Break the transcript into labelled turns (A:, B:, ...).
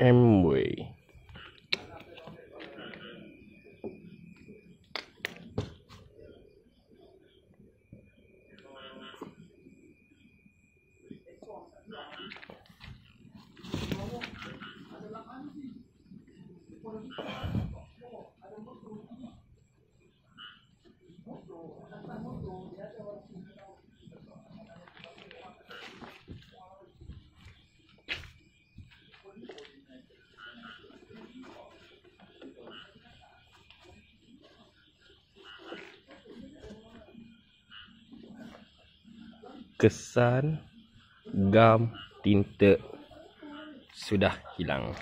A: em Mười. Kesan gam tinta sudah hilang